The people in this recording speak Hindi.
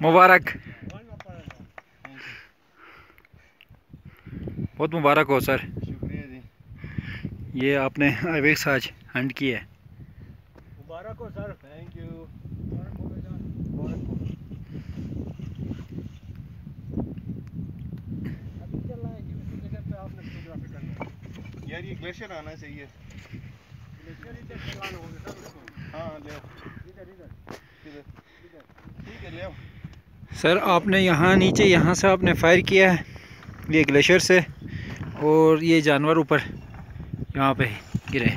मुबारक। बहुत मुबारक हो सर। शुक्रिया जी। ये आपने आइवेक्स आज हंड की है। मुबारक हो सर। थैंक यू यार ये ग्लेशियर आना चाहिए। हाँ ले आओ इधर ठीक है ले। आओ सर, आपने यहाँ नीचे, यहाँ से आपने फायर किया है, ये ग्लेशियर से, और ये जानवर ऊपर यहाँ पे गिरे